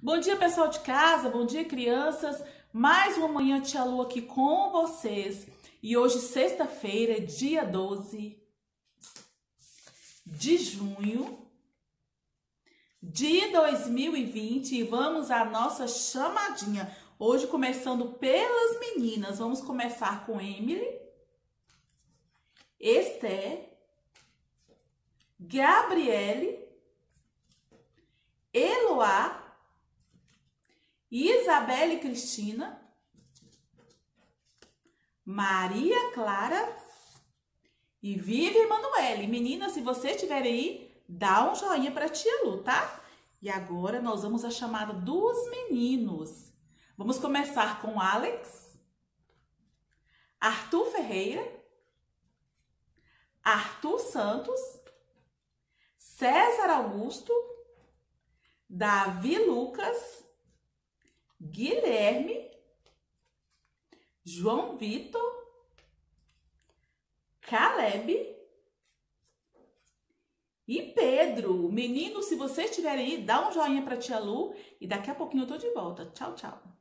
Bom dia, pessoal de casa, bom dia, crianças. Mais uma manhã Tia Lu aqui com vocês. E hoje, sexta-feira, dia 12 de junho de 2020. E vamos à nossa chamadinha. Hoje, começando pelas meninas. Vamos começar com Emily, Esther, Gabriele, Eloá, Isabelle Cristina, Maria Clara e Vivi Emanuele. Meninas, se você estiver aí, dá um joinha para tia Lu, tá? E agora nós vamos à chamada dos meninos. Vamos começar com Alex, Arthur Ferreira, Arthur Santos, César Augusto, Davi Lucas, Guilherme, João Vitor, Caleb e Pedro. Menino, se vocês estiverem aí, dá um joinha para tia Lu e daqui a pouquinho eu tô de volta. Tchau, tchau.